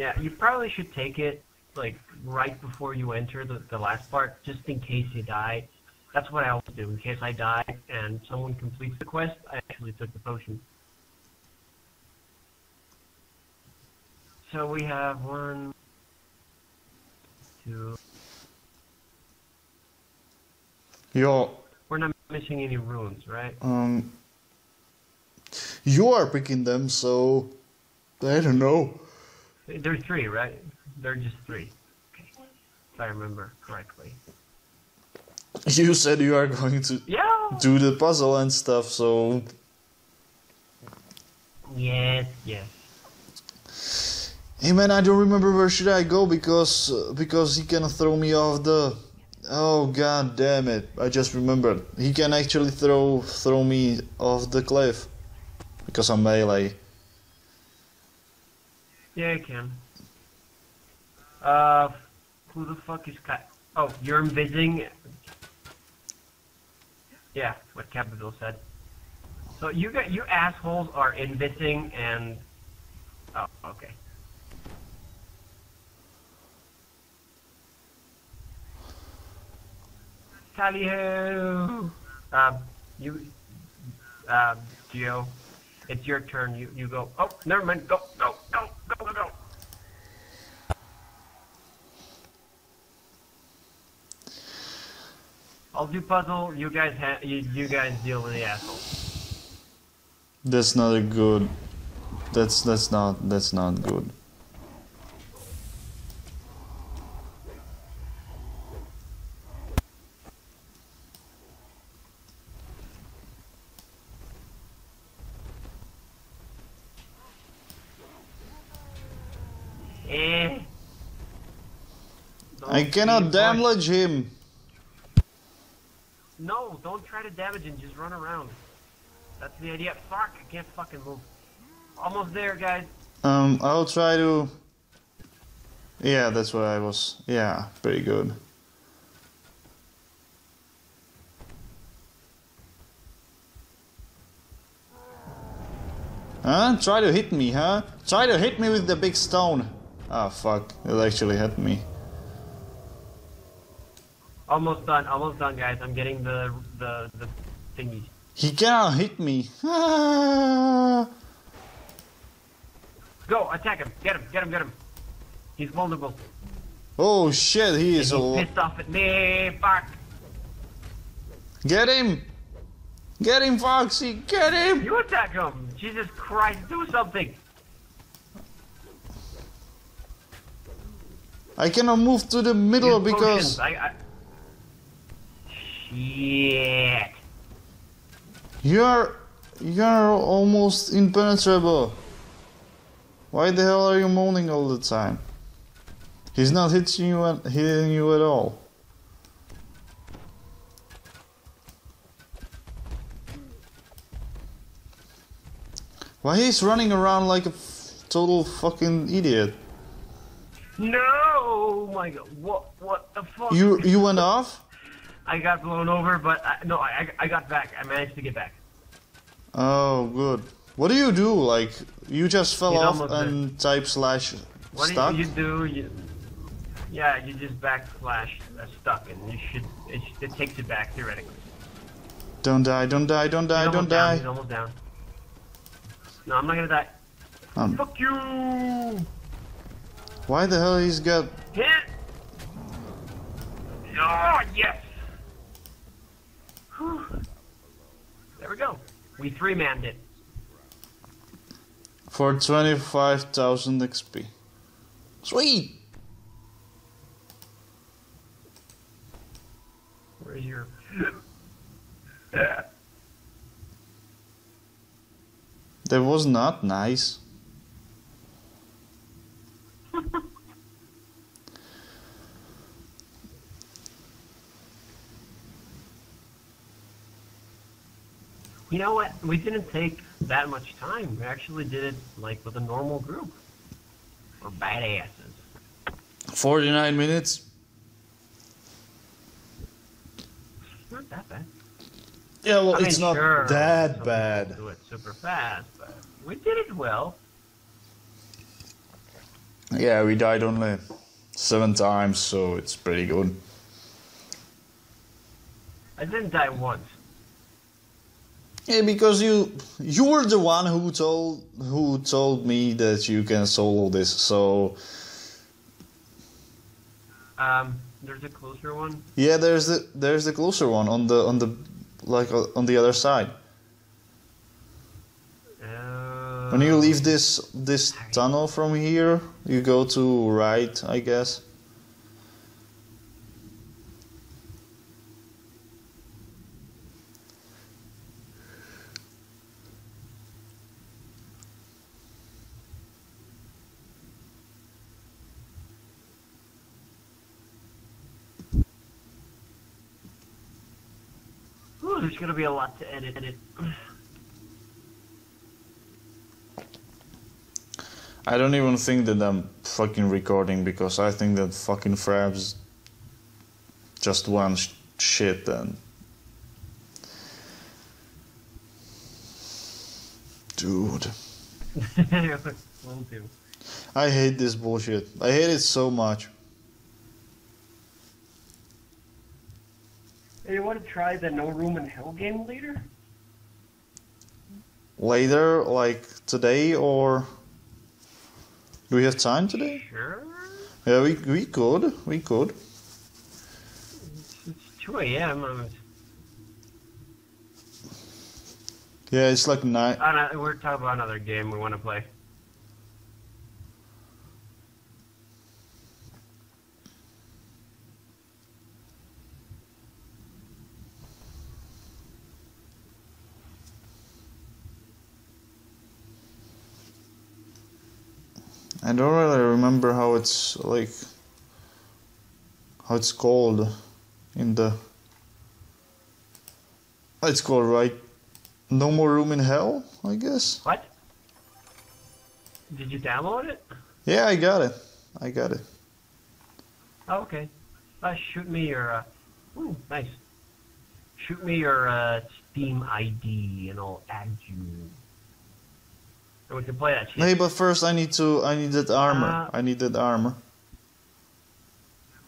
Yeah, you probably should take it like right before you enter the, the last part, just in case you die. That's what I always do. In case I die and someone completes the quest, I actually took the potion. So we have one, two. You're We're not missing any runes, right? um you are picking them, so I don't know. There's three, right? They're just three. Okay. If I remember correctly. You said you are going to Yeah. do the puzzle and stuff, so Yes, yes. hey man, I don't remember where should I go because uh, because he can throw me off the. Oh god damn it! I just remembered he can actually throw throw me off the cliff because I'm melee. Yeah, I can. Uh, who the fuck is Cat? Oh, you're invising. Yeah, what Capital said. So you got you assholes are invising and. Oh, okay. Tally ho! Um, you, um, Geo, it's your turn. You you go. Oh, never mind. Go go go go. I'll do puzzle. You guys ha- you, you guys deal with the asshole. That's not a good. That's that's not that's not good. Eh. I cannot damage him. No, don't try to damage him. Just run around. That's the idea. Fuck! I can't fucking move. Almost there, guys. Um, I'll try to. Yeah, that's what I was. Yeah, pretty good. Huh? Try to hit me, huh? Try to hit me with the big stone. Ah, fuck. It actually hit me. Almost done. Almost done, guys. I'm getting the the the thingies. He cannot hit me. Go attack him. Get him. Get him. Get him. He's vulnerable. Oh shit, he is He's pissed off at me. Fuck. Get him! Get him, Foxy! Get him! You attack him. Jesus Christ! Do something. I cannot move to the middle Use because. I, I... Shit. You're you're almost impenetrable. Why the hell are you moaning all the time? He's not hitting you at, hitting you at all. Why he's running around like a f- total fucking idiot? No! Oh my god. What? What the fuck? You you went off? I got blown over, but I, no, I, I got back. I managed to get back. Oh, good. What do you do? Like you just fell He's off and type slash What stuck? do you, you do? You, yeah, you just backslash uh, stuck, and you should. It, it takes you back theoretically. Don't die! Don't die! Don't die! He's Don't down, die! He's almost down. No, I'm not gonna die. Um, Fuck you! why the hell he's got? Hit! Oh yes! Whew. There we go. We three manned it. For 25,000 XP. Sweet! Where's your? That was not nice. You know what? We didn't take that much time. We actually did it like with a normal group. We're badasses. 49 minutes? Not that bad. Yeah, well, I mean, it's not sure, that bad. Do it super fast, but we did it well. Yeah, we died only seven times, so it's pretty good. I didn't die once. Yeah, because you you were the one who told who told me that you can solo this. So Um, there's a closer one. yeah, there's the there's the closer one on the on the like uh, on the other side. Uh, When you leave this this tunnel from here, you go to right, I guess. Ooh, there's gonna be a lot to edit. edit. I don't even think that I'm fucking recording because I think that fucking Fraps just one sh- shit and dude, I hate this bullshit. I hate it so much. Hey, you want to try the No Room in Hell game later? Later, like today, or do we have time today? Sure. Yeah, we we could, we could. It's 2 a.m. Yeah, it's like nine. uh, we're talking about another game we want to play. I don't really remember how it's like how it's called in the it's called right no more room in hell I guess What? Did you download it? yeah I got it I got it Oh, okay. Uh, shoot me your. Uh, ooh, nice. Shoot me your uh, Steam ID, and I'll add you. And we can play that shit. hey but first I need to I need that armor Uh, I need that armor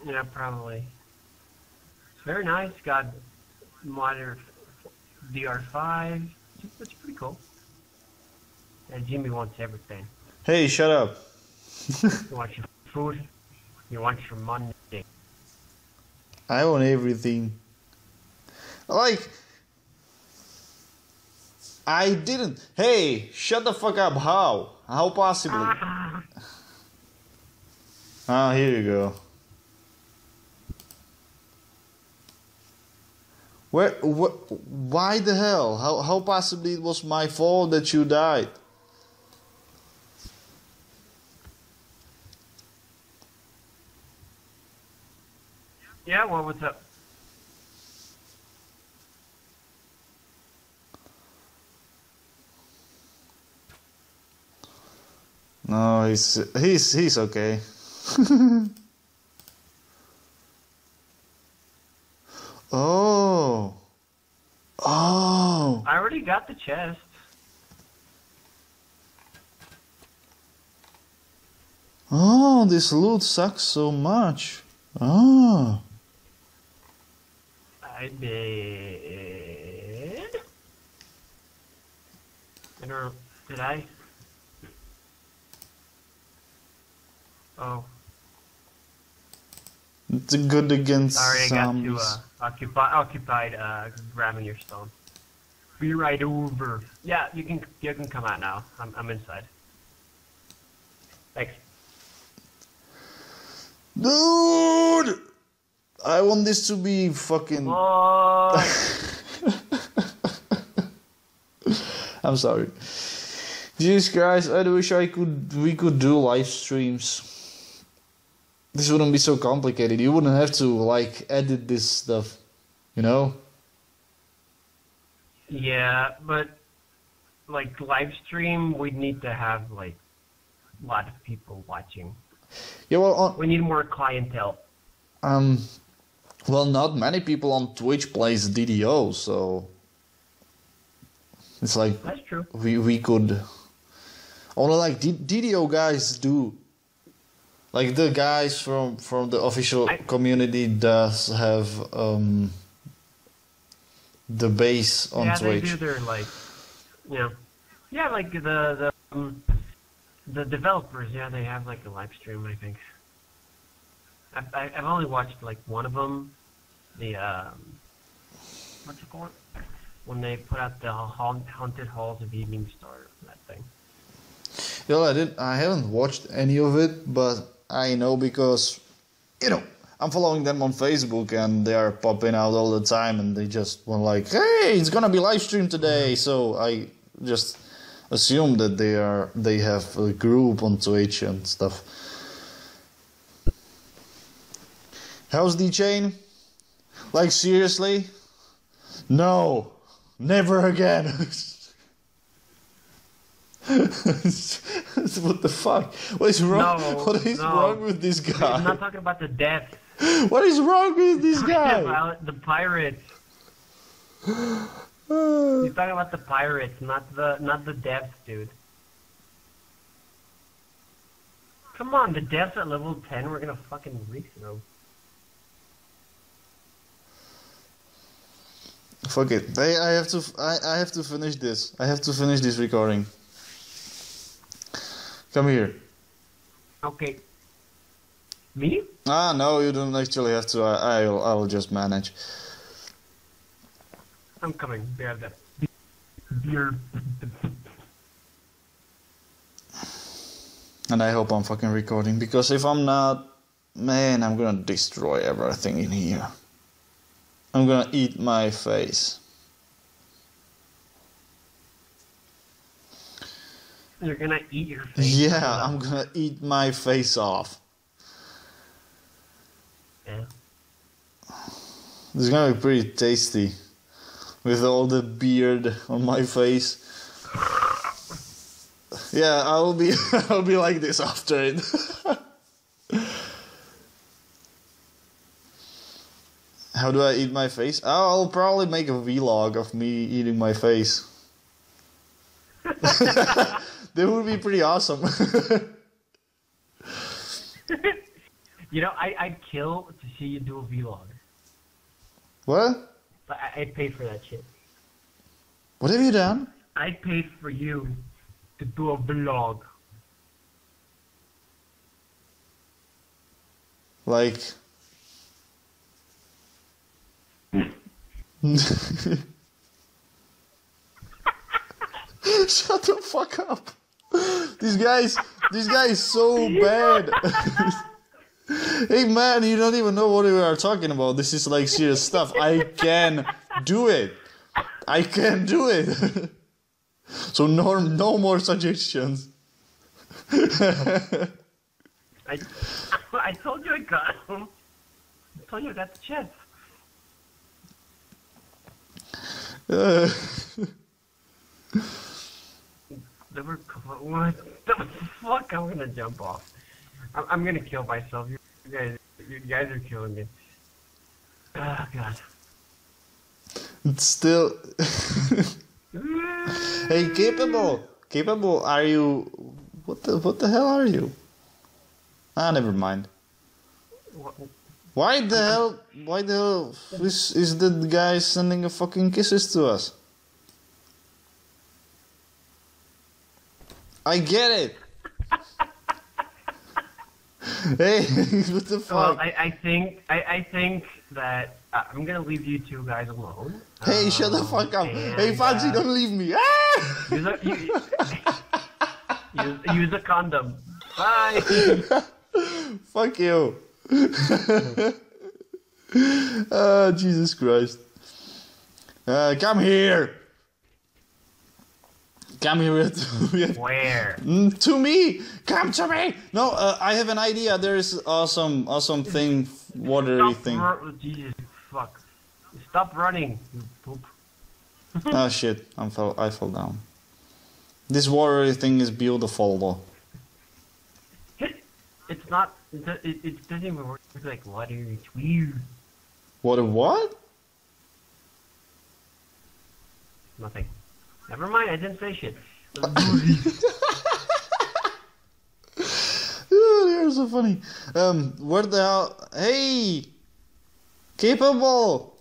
Yeah, probably. It's very nice. Got modern DR5. It's pretty cool. And Jimmy wants everything. hey shut up You want your food. You want your money. I want everything I like I didn't hey shut the fuck up how how possibly Ah, Ah, here you go. Where, wh- why the hell? How, how possibly it was my fault that you died? yeah, well, what's up? No, he's he's he's okay. oh, oh, I already got the chest. oh! This loot sucks so much. Oh, I did. I don't. Did I? Oh, it's good against sorry, I got to zombies. uh, occupy, occupied uh, grabbing your stone. Be right over. Yeah, you can you can come out now. I'm I'm inside. Thanks. Dude! I want this to be fucking. I'm sorry. Jesus Christ, I wish I could. We could do live streams. This wouldn't be so complicated. You wouldn't have to like edit this stuff, you know. yeah, but like live stream, we'd need to have like a lot of people watching. Yeah, well, on, We need more clientele. um, well, not many people on Twitch plays DDO, so it's like That's true. we we could only like D- DDO guys do Like the guys from from the official I- community does have um the base on yeah, Twitch. they do their like, you know, yeah, like the the um, the developers. Yeah, they have like a live stream. I think. I've I- I've only watched like one of them. The um, what's it called? When they put out the haunted halls of Eveningstar. That thing. Well, I didn't. I haven't watched any of it, but I know because, you know, I'm following them on Facebook and they are popping out all the time, and they just were like, "Hey, it's gonna be live stream today." Mm-hmm. So I just assume that they are they have a group on Twitch and stuff. How's the chain? Like seriously? No, never again. what the fuck? What is wrong? No, what is no. wrong with this guy? I'm not talking about the death. What is wrong with this guy? about the pirates. He's talking about the pirates, not the not the devs, dude. Come on, the devs at level ten, we're gonna fucking reach them. Fuck it. I, I have to. I, I have to finish this. I have to finish this recording. Come here. Okay. Me? Ah, no, you don't actually have to. I, I'll. I'll just manage. I'm coming. Bear that. Beer. And I hope I'm fucking recording because if I'm not, man, I'm gonna destroy everything in here. I'm gonna eat my face. You're gonna eat your face. Yeah, I'm gonna eat my face off. Yeah. It's gonna be pretty tasty. With all the beard on my face. Yeah, I'll be I'll be like this after it. How do I eat my face? I'll probably make a vlog of me eating my face. that would be pretty awesome. You know, I, I'd kill to see you do a vlog. what? But I, I'd pay for that shit. What have you done? I'd pay for you to do a vlog. Like. Shut the fuck up. This guy's this guy is so bad. hey man, you don't even know what we are talking about. This is like serious stuff. I can do it. I can do it. so no no more suggestions. I, I told you I got him. I told you I got the chance. Uh, Clo- what the fuck? I'm gonna jump off. I'm, I'm gonna kill myself. You guys, you guys are killing me. Oh god. it's still Hey, capable, capable. Are you? What the? What the hell are you? Ah, never mind. What- Why the hell? Why the hell is is the guy sending a fucking kisses to us? I get it. hey, what the fuck? Well? I, I think I, I think that uh, I'm gonna leave you two guys alone. hey, shut the Um, fuck up. Hey, and, Fancy, uh, don't leave me. Ah! Use a, you, use, use a condom. Bye. Fuck you. Ah, Jesus Christ. Uh, come here. Come here with, with Where? Mm, to me. Come to me. No, uh, I have an idea. There is awesome, awesome thing, watery Stop thing. ru- Jesus fuck. Stop running. You poop. oh shit! I fell. I fell down. This watery thing is beautiful though. It's not. It, it, it doesn't even work It's like water. It's weird. What what? Nothing. Never mind. I didn't say shit. They're so funny. Um, where the hell? Hey, capable,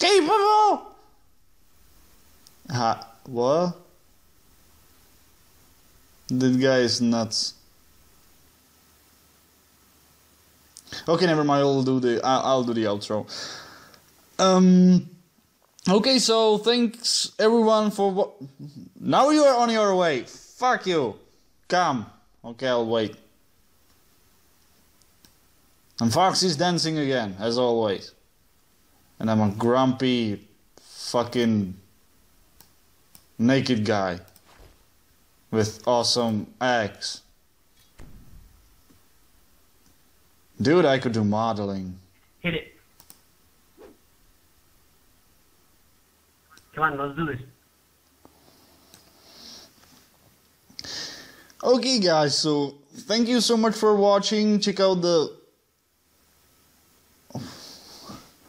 capable. Ha, what? That guy is nuts. Okay, never mind. I'll do the I'll, I'll do the outro. Um. Okay, so thanks everyone for what. Now you are on your way. Fuck you. Come. Okay, I'll wait. And Fox is dancing again, as always. And I'm a grumpy, fucking naked guy with awesome eggs. Dude, I could do modeling. Hit it. Come on, let's do this. Okay, guys, so thank you so much for watching. Check out the.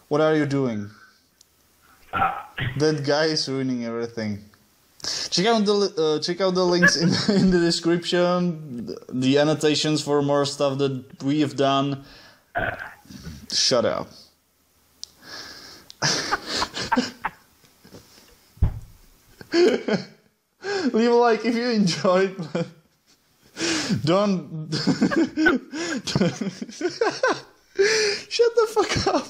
What are you doing? That guy is ruining everything. Check out the uh, check out the links in, in the description, the annotations for more stuff that we have done. Shut up. Leave a like if you enjoyed. Don't. Shut the fuck up.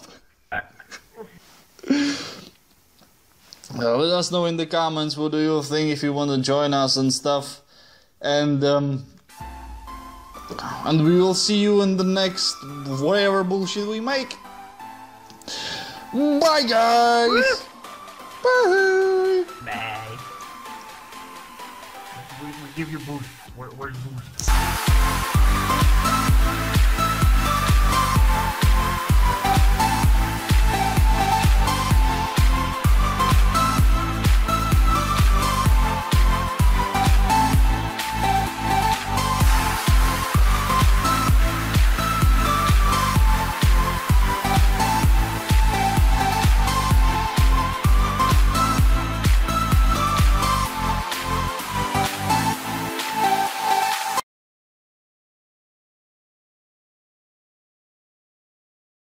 Uh, let us know in the comments what do you think if you want to join us and stuff. And um, and we will see you in the next whatever bullshit we make. Bye guys. Bye. Give your boost. Where, where's boost?